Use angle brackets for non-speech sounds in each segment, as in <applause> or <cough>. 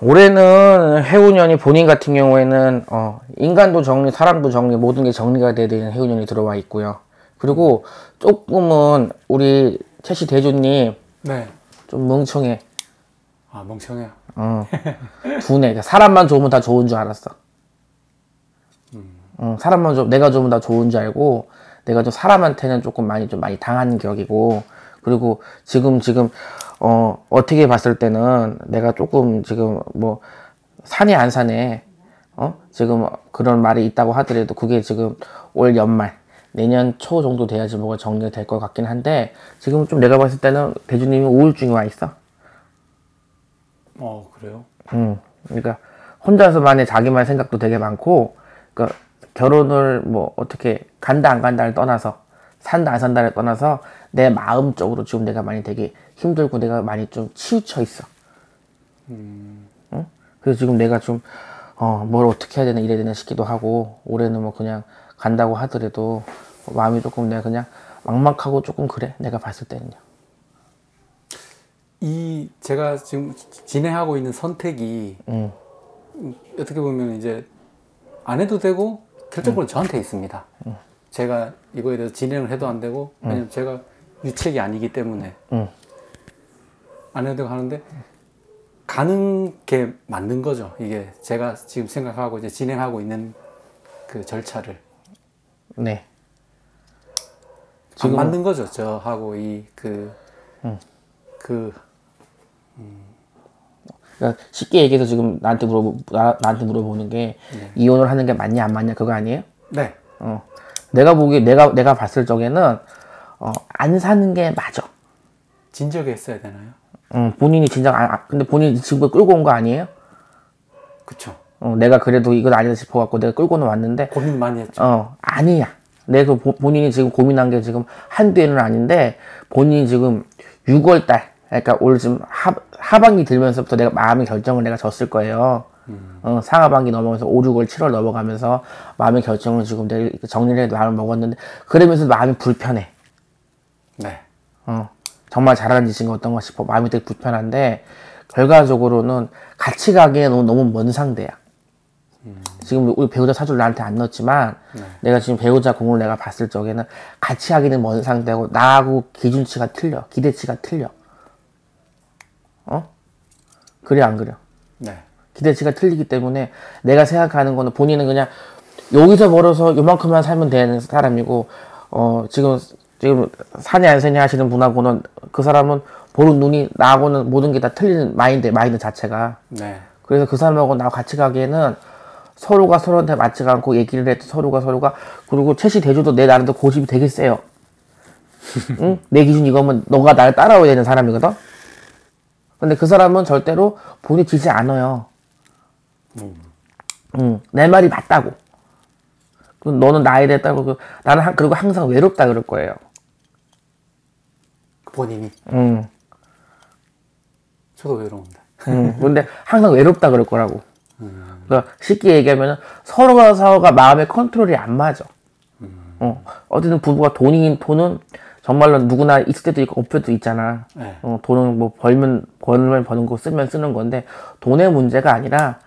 올해는 해운년이 본인 같은 경우에는 어, 인간도 정리, 사람도 정리, 모든 게 정리가 돼야 되는 해운년이 들어와 있고요. 그리고 조금은 우리 채시 대주님 네. 좀 멍청해. 아 멍청해요. 어, 둔해. 그러니까 사람만 좋으면 다 좋은 줄 알았어. 응, 사람만 좀 내가 좋으면 다 좋은 줄 알고 내가 좀 사람한테는 조금 많이 좀 많이 당하는 격이고 그리고 지금 지금 어 어떻게 봤을 때는 내가 조금 지금 뭐 산이 안 사네 어 지금 그런 말이 있다고 하더라도 그게 지금 올 연말 내년 초 정도 돼야지 뭐가 정리가 될 것 같긴 한데 지금 좀 내가 봤을 때는 대주님이 우울증이 와 있어. 어 그래요? 음, 그러니까 혼자서만의 자기만 생각도 되게 많고, 그러니까 결혼을 뭐 어떻게 간다 안 간다를 떠나서 산다 안 산다를 떠나서 내 마음 쪽으로 지금 내가 많이 되게 힘들고 내가 많이 좀 치우쳐 있어. 응? 그래서 지금 내가 좀 어, 뭘 어떻게 해야 되나 이래야 되나 싶기도 하고 올해는 뭐 그냥 간다고 하더라도 마음이 조금 내가 그냥 막막하고 조금 그래 내가 봤을 때는요. 이 제가 지금 진행하고 있는 선택이 응. 음, 어떻게 보면 이제 안 해도 되고 결정권은 저한테 있습니다. 제가 이거에 대해서 진행을 해도 안 되고 왜냐면 제가 유책이 아니기 때문에 응. 안 해도 하는데 가는 게 맞는 거죠. 이게 제가 지금 생각하고 이제 진행하고 있는 그 절차를 네. 안 맞는 거죠. 저하고 이그 그 그러니까 쉽게 얘기해서 지금 나한테 물어 나, 나한테 물어보는 게 이혼을 하는 게 맞냐 안 맞냐 그거 아니에요? 네. 어. 내가 보기 내가 내가 봤을 적에는 어, 안 사는 게 맞아. 진작에 했어야 되나요? 어, 본인이 진작 안, 아, 근데 본인이 지금 끌고 온 거 아니에요? 그쵸. 어, 내가 그래도 이건 아니다 싶어 갖고 내가 끌고는 왔는데 고민 많이 했죠. 어, 아니야. 내가 보- 본인이 지금 고민한 게 지금 한두 해는 아닌데 본인이 지금 6월 달 그러니까 올 지금 하, 하반기 들면서부터 내가 마음의 결정을 내가 졌을 거예요. 어, 상하반기 넘어가면서 5, 6월, 7월 넘어가면서 마음의 결정을 지금 내가 정리를 해도 마음을 먹었는데 그러면서 마음이 불편해. 네. 어, 정말 잘하는 짓인 가 어떤가 싶어. 마음이 되게 불편한데, 결과적으로는 같이 가기에 너무, 너무 먼 상대야. 지금 우리 배우자 사주를 나한테 안 넣었지만, 내가 지금 배우자 공을 내가 봤을 적에는 같이 하기는 먼 상대고, 나하고 기준치가 틀려. 기대치가 틀려. 어? 그래, 안 그래? 네. 기대치가 틀리기 때문에 내가 생각하는 거는 본인은 그냥 여기서 벌어서 요만큼만 살면 되는 사람이고 어 지금 지금 사냐 안 사냐 하시는 분하고는 그 사람은 보는 눈이 나하고는 모든 게 다 틀리는 마인드 마인드 자체가 네. 그래서 그 사람하고 나하고 같이 가기에는 서로가 서로한테 맞지가 않고 얘기를 해도 서로가 서로가 그리고 채시 대주도 내 나름대로 고집이 되게 세요. <laughs> 응? 내 기준 이거면 너가 나를 따라와야 되는 사람이거든. 근데 그 사람은 절대로 본이 지지 않아요. 응, 내 말이 맞다고. 그 너는 나에 대해 따고 그 나는 한- 그리고 항상 외롭다 그럴 거예요. 본인이 응, 저도 외로운데. 응. 근데 항상 외롭다 그럴 거라고. 그러니까 쉽게 얘기하면 서로가 서로가 마음의 컨트롤이 안 맞아. 어, 어쨌든 부부가 돈이 돈은 정말로 누구나 있을 때도 있고 없을 때도 있잖아. 네. 어, 돈은 뭐 벌면 벌면 버는 거 쓰면 쓰는 건데 돈의 문제가 아니라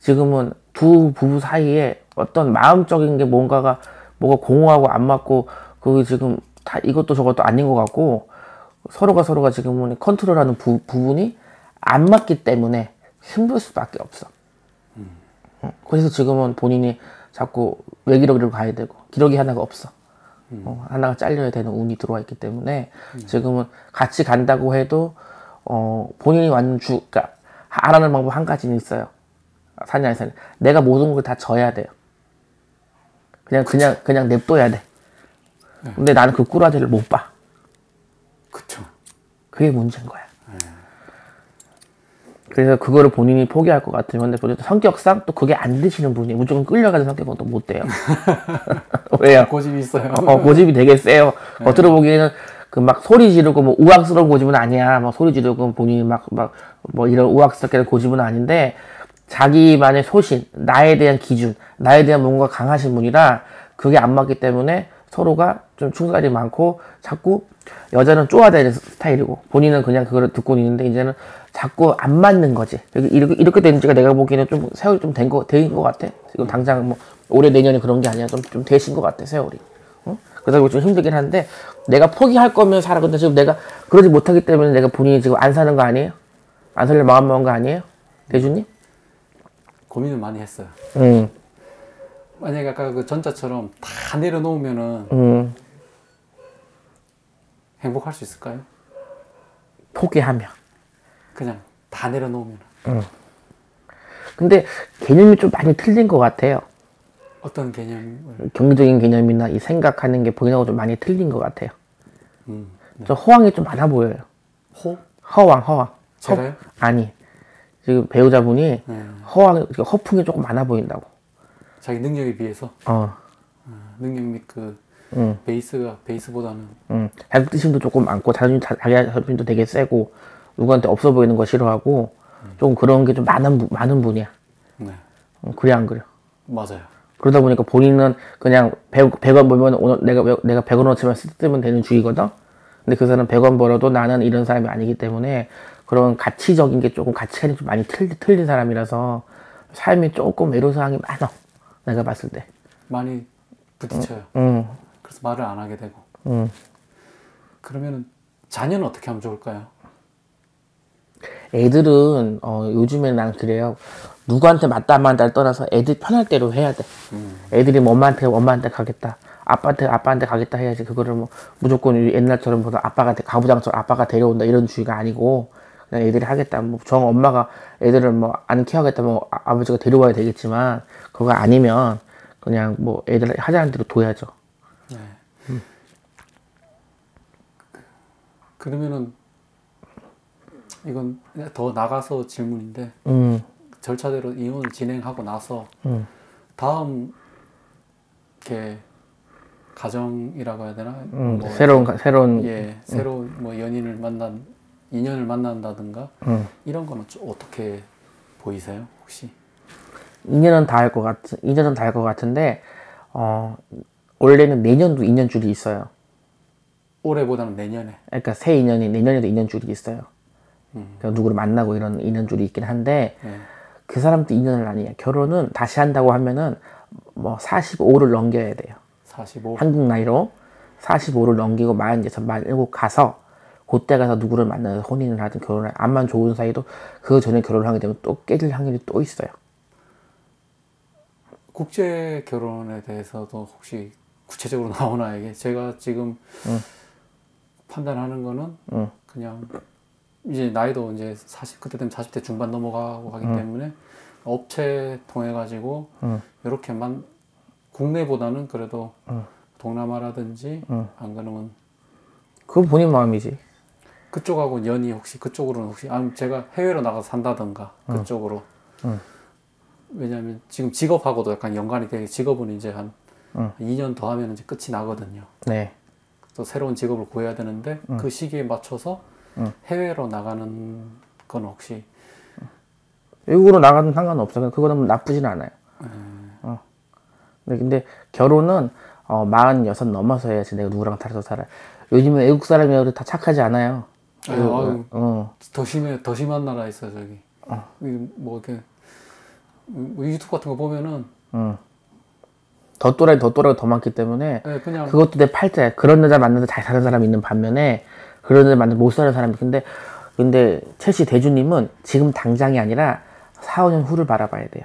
지금은 두 부부 사이에 어떤 마음적인 게 뭔가가 뭐가 공허하고 안 맞고 그 지금 다 이것도 저것도 아닌 것 같고 서로가 서로가 지금은 컨트롤하는 부, 부분이 안 맞기 때문에 힘들 수밖에 없어. 어, 그래서 지금은 본인이 자꾸 외기러기로 가야 되고 기러기 하나가 없어. 어, 하나가 잘려야 되는 운이 들어와 있기 때문에 지금은 같이 간다고 해도 어, 본인이 완전 주, 그러니까 알아는 방법 한 가지는 있어요. 사냐. 내가 모든 걸 다 져야 돼요. 그냥 그냥 그냥 냅둬야 돼. 근데 나는 그 꾸라지를 못 봐. 그게 문제인 거야. 그래서 그거를 본인이 포기할 것 같으면 근데 본인 성격상 또 그게 안 되시는 분이 무조건 끌려가는 성격은 또 못 돼요. <laughs> 왜요? 고집이 있어요. 어, 고집이 되게 세요. 겉으로 보기에는 그 막 소리 지르고 뭐 우악스러운 고집은 아니야. 막 소리 지르고 본인이 막 막 뭐 이런 우악스럽게 고집은 아닌데 자기만의 소신, 나에 대한 기준, 나에 대한 뭔가 강하신 분이라 그게 안 맞기 때문에 서로가 좀 충살이 많고 자꾸 여자는 쪼아대는 스타일이고 본인은 그냥 그거를 듣고 있는데 이제는 자꾸 안 맞는 거지. 이렇게 이렇게 된 지가 내가 보기에는 좀 세월이 좀 된 거 된거 같아. 지금 당장 뭐 올해 내년에 그런 게 아니야. 좀좀 되신 것 같아 세월이. 어? 그래서 좀 힘들긴 한데 내가 포기할 거면 살아. 근데 지금 내가 그러지 못하기 때문에 내가 본인이 지금 안 사는 거 아니에요? 안 살려 마음 먹은 거 아니에요? 대주님? 고민을 많이 했어요. 음, 만약에 아까 그 전자처럼 다 내려놓으면은 음, 행복할 수 있을까요? 포기하면. 그냥 다 내려놓으면 근데 개념이 좀 많이 틀린 것 같아요. 어떤 개념을 경제적인 개념이나 이 생각하는 게 본인하고 좀 많이 틀린 것 같아요. 음, 좀 허황이 좀 많아 보여요. 호? 허황, 허황. 제가요? 허- 아니. 지금 배우자분이 네. 허황, 허풍이 조금 많아 보인다고. 자기 능력에 비해서 어, 어, 능력 및 그 응, 베이스가 베이스보다는 응. 자격지심도 조금 많고, 자존심, 자- 자기 자존심도 되게 세고, 누구한테 없어 보이는 거 싫어하고, 좀 그런 게 좀 많은, 분- 많은 분이야. 네 응, 그래, 안 그래? 맞아요. 그러다 보니까 본인은 그냥 100, 100원 벌면 오늘 내가, 내가 100원 어치만 쓰면 되는 주의거든? 근데 그 사람은 100원 벌어도 나는 이런 사람이 아니기 때문에 그런 가치적인 게 조금 가치관이 좀 많이 틀, 틀린 사람이라서 삶이 조금 애로사항이 많아. 내가 봤을 때. 많이 부딪혀요. 응, 그래서 말을 안 하게 되고 응. 그러면은 자녀는 어떻게 하면 좋을까요? 애들은, 어, 요즘에는 난 그래요. 누구한테 맞다 안 맞다를 떠나서 애들 편할 대로 해야 돼. 애들이 뭐 엄마한테 엄마한테 가겠다. 아빠한테 아빠한테 가겠다 해야지. 그거를 뭐 무조건 옛날처럼 보다 아빠가 데- 가부장처럼 아빠가 데려온다 이런 주의가 아니고 그냥 애들이 하겠다. 뭐 정 엄마가 애들을 뭐 안 키워야겠다. 뭐 아- 아버지가 데려와야 되겠지만 그거 아니면 그냥 뭐 애들 하자는 대로 둬야죠. 네. 그러면은 이건 더 나가서 질문인데 음, 절차대로 이혼을 진행하고 나서 음. 다음 이렇게 가정이라고 해야 되나? 음, 뭐 새로운 가- 새로운 예 새로운 뭐 연인을 만난 인연을 만난다든가 음. 이런 거는 좀 어떻게 보이세요 혹시? 2년은 다 할 것 같, 2년은 다 할 것 같은데, 어, 원래는 내년도 2년 줄이 있어요. 올해보다는 내년에 그러니까 새 인연이 내년에도 2년 줄이 있어요. 그러니까 누구를 만나고 이런 2년 줄이 있긴 한데, 예. 그 사람도 2년은 아니에요. 결혼은 다시 한다고 하면은, 뭐, 45를 넘겨야 돼요. 45 한국 나이로 45를 넘기고 46, 47 가서, 그때 가서 누구를 만나서 혼인을 하든 결혼을, 암만 좋은 사이도 그 전에 결혼을 하게 되면 또 깨질 확률이 또 있어요. 국제 결혼에 대해서도 혹시 구체적으로 <laughs> 나오나 이게 제가 지금 판단하는 거는 응. 그냥 이제 나이도 이제 40 그때 되면 40대 중반 넘어가고 하기 때문에 업체 통해 가지고 응. 이렇게만 국내보다는 그래도 동남아라든지 안 그러면 그건 본인 마음이지. 그쪽하고 연이 혹시 그쪽으로는 혹시 아니면 제가 해외로 나가서 산다든가 그쪽으로 왜냐하면 지금 직업하고도 약간 연관이 되게 직업은 이제 한 2년 더 하면 이제 끝이 나거든요. 네. 또 새로운 직업을 구해야 되는데 그 시기에 맞춰서 해외로 나가는 건 혹시 외국으로 나가도 상관없어. 그거는 나쁘진 않아요. 어. 근데, 근데 결혼은 어, 46 넘어서 해야지 내가 누구랑 살아서 살아. 요즘에 외국 사람이 다 착하지 않아요. 아유, 아유. 어. 더 심해 더 심한 나라 있어 저기 이뭐 이렇게 뭐 유튜브 같은 거 보면은 더 또라이 더 또라이 더 많기 때문에 예, 그냥 그것도 내 팔자야. 그런 여자 만나서 잘 사는 사람이 있는 반면에 그런 여자 만나서 못 사는 사람이 근데 근데 최씨 대주님은 지금 당장이 아니라 4, 5년 후를 바라봐야 돼요.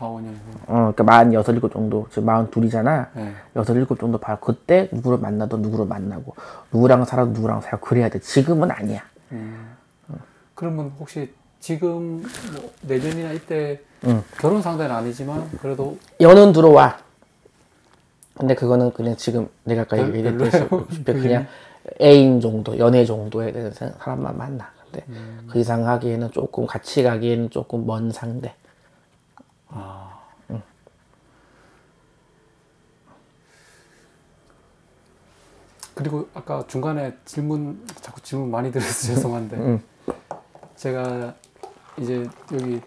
4, 5년 후 어, 그러니까 46, 7 정도, 지금 42이잖아. 예. 여섯 일곱 정도 봐. 그때 누구를 만나도 누구를 만나고 누구랑 살아도 누구랑 살고 그래야 돼. 지금은 아니야. 그러면 혹시 지금 뭐 내년이나 이때 결혼 상대는 아니지만 그래도 연은 들어와. 근데 그거는 그냥 지금 내가 아까 별- 얘기했듯이 <laughs> 그냥 애인 정도, 연애 정도에 대한 사- 사람만 만나. 근데 그 이상 하기에는 조금 같이 가기에는 조금 먼 상대. 그리고 아까 중간에 질문 자꾸 질문 많이 드려서 <laughs> 죄송한데 제가 이제 여기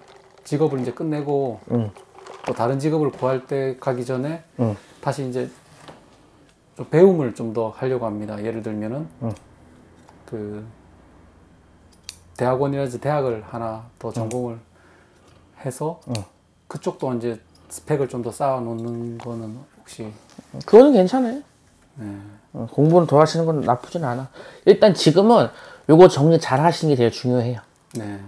직업을 이제 끝내고 또 다른 직업을 구할 때 가기 전에 다시 이제 좀 배움을 좀 더 하려고 합니다. 예를 들면은 그 대학원이라든지 대학을 하나 더 전공을 해서 그쪽도 이제 스펙을 좀 더 쌓아 놓는 거는 혹시 그거는 괜찮아요. 네. 어, 공부를 더 하시는 건 나쁘진 않아. 일단 지금은 요거 정리 잘 하시는 게 제일 중요해요. 네.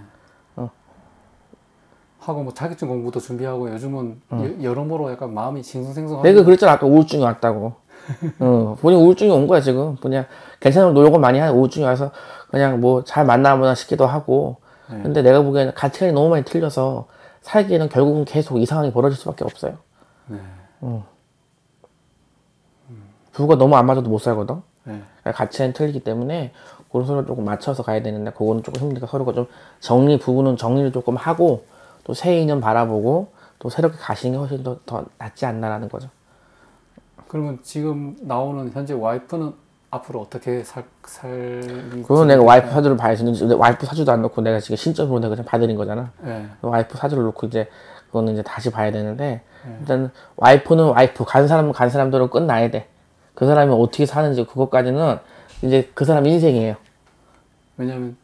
하고 뭐 자격증 공부도 준비하고 요즘은 여- 여러모로 약간 마음이 싱숭생숭하고 내가 그랬잖아 아까 우울증이 왔다고. 어, <laughs> 본인 우울증이 온 거야 지금. 그냥 괜찮은 노력을 많이 하는 우울증이 와서 그냥 뭐 잘 만나보나 싶기도 하고. 근데 내가 보기에는 가치관이 너무 많이 틀려서 살기에는 결국은 계속 이 상황이 벌어질 수밖에 없어요. 네. 부부가 너무 안 맞아도 못 살거든. 네. 그러니까 가치관이 틀리기 때문에 그런 서로 조금 맞춰서 가야 되는데 그거는 조금 힘드니까 서로가 좀 정리 부부는 정리를 조금 하고 또 새 인연 바라보고 또 새롭게 가시는 게 훨씬 더, 더 낫지 않나라는 거죠. 그러면 지금 나오는 현재 와이프는 앞으로 어떻게 살 살지? 그건 내가 와이프 사주를 봐야지. 근데 와이프 사주도 안 놓고 내가 지금 신점으로 내가 그냥 받으린 거잖아. 네. 와이프 사주를 놓고 이제 그거는 이제 다시 봐야 되는데 일단 와이프는 와이프 간 사람은 간 사람대로 끝나야 돼. 그 사람이 어떻게 사는지 그것까지는 이제 그 사람 인생이에요. 왜냐하면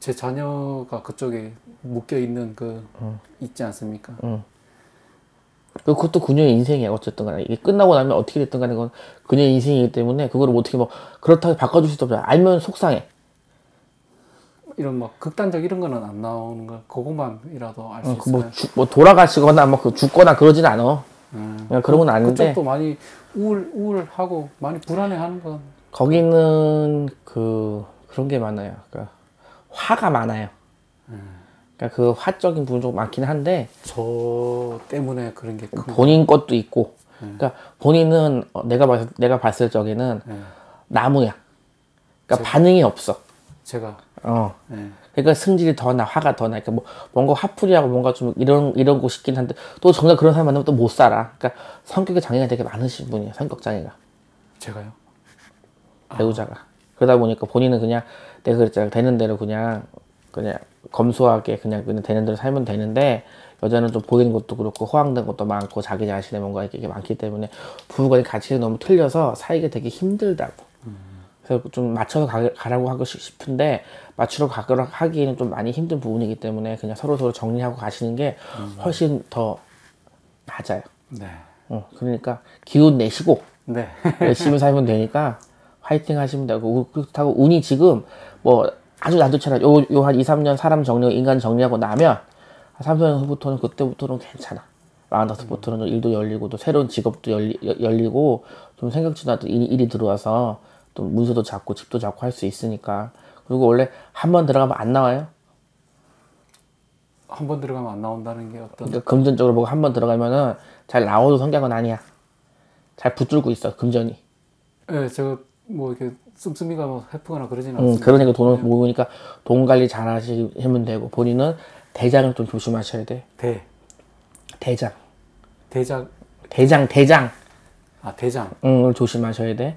제 자녀가 그쪽에 묶여 있는 그 있지 않습니까? 그것도 그녀의 인생이야. 어쨌든 간에. 이게 끝나고 나면 어떻게 됐든 간에 그건 그녀의 인생이기 때문에 그거를 뭐 어떻게 뭐 그렇다고 바꿔줄 수도 없잖아. 알면 속상해. 이런 막 극단적 이런 거는 안 나오는 거 그것만이라도 알수 있어요. 뭐, 주- 뭐 돌아가시거나 뭐그 죽거나 그러진 않아. 그냥 그런 건 아닌데. 그쪽도 많이 우울 우울하고 많이 불안해하는 건. 거기는 그 그런 게 많아요. 그러니까 화가 많아요 그러니까 그 화적인 부분 좀 많긴 한데 저 때문에 그런 게 큰. 본인 것도 있고 그러니까 본인은 어, 내가 봤을 내가 봤을 적에는 네. 나무야 그러니까 반응이 없어 제가 어 네. 그러니까 승질이 더 나, 화가 더 나. 그러니까 뭐 뭔가 화풀이하고 뭔가 좀 이런 이러고 싶긴 한데 또 정작 그런 사람 만나면 또 못 살아. 그러니까 성격의 장애가 되게 많으신 분이에요. 성격 장애가 제가요. 배우자가. 그러다 보니까 본인은 그냥 내가 그랬잖아. 되는 대로 그냥 그냥 검소하게 그냥 그냥 되는 대로 살면 되는데 여자는 좀 보이는 것도 그렇고 호황된 것도 많고 자기 자신의 뭔가 이게 많기 때문에 부부간의 가치가 너무 틀려서 살기가 되게 힘들다고. 그래서 좀 맞춰서 가, 가라고 하고 싶- 싶은데 맞추러 가거라 하기에는 좀 많이 힘든 부분이기 때문에 그냥 서로 서로 정리하고 가시는 게 훨씬 더 맞아요. 네. 어, 그러니까 기운 내시고 네. <laughs> 열심히 살면 되니까 화이팅 하시면 되고 우- 그렇다고 운이 지금 뭐 아주 안 좋잖아요. 요요 한 2, 3년 사람 정리 인간 정리하고 나면 한 3, 4년 후부터는 그때부터는 괜찮아. 마흔다섯부터는 일도 열리고 또 새로운 직업도 열리, 여- 열리고 좀 생각지도 않던 일이, 일이 들어와서 또 문서도 잡고 집도 잡고 할 수 있으니까 그리고 원래 한 번 들어가면 안 나와요. 한 번 들어가면 안 나온다는 게 어떤 그러니까 금전적으로 보고 한 번 들어가면은 잘 나오는 성격은 아니야. 잘 붙들고 있어 금전이. 네, 제가 뭐 이렇게 씀씀이가 뭐 해프거나 그러진 음, 않습니다. 그러니까 돈을 모으니까 돈 관리 잘 하시면 되고 본인은 대장을 좀 조심하셔야 돼. 대 대장, 대작 대장, 대장, 아 대장 을 조심하셔야 돼.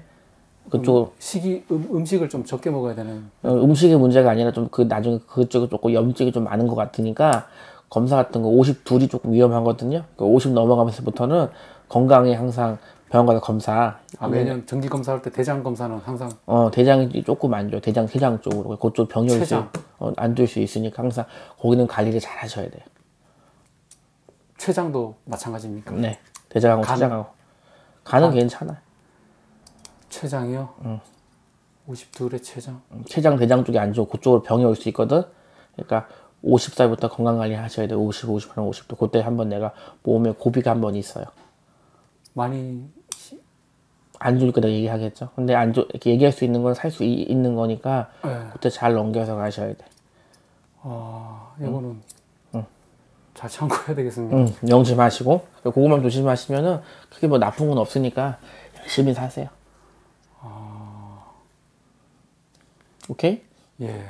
그쪽 식이 음, 음식을 좀 적게 먹어야 되는 어, 음식의 문제가 아니라 좀 그 나중에 그쪽에 조금 염증이 좀 많은 것 같으니까 검사 같은 거 52이 조금 위험하거든요. 그 50 넘어가면서부터는 건강에 항상 병원 가서 검사. 아 매년 정기 검사할 때 대장 검사는 항상 어 대장이 조금 안 좋아. 대장, 췌장 쪽으로 그쪽 병이. 어, 안될 수 있으니까 항상 거기는 관리를 잘 하셔야 돼요. 췌장도 마찬가지입니까? 네, 대장하고 간. 췌장하고 간은 괜찮아. 췌장이요? 52의 췌장. 췌장, 대장 쪽이 안 좋고 그쪽으로 병이 올 수 있거든. 그러니까 50살부터 건강 관리 하셔야 돼. 50, 50, 50도 그때 한번 내가 몸에 고비가 한번 있어요. 많이 안 좋으니까 내가 얘기하겠죠. 근데 안 좋, 이렇게 얘기할 수 있는 건 살 수 있는 거니까 네. 그때 잘 넘겨서 가셔야 돼. 아 이거는 잘 참고해야 되겠습니다. 응, 명심하시고 그것만 조심하시면은 크게 뭐 나쁜 건 없으니까 열심히 사세요. 오케이? 예.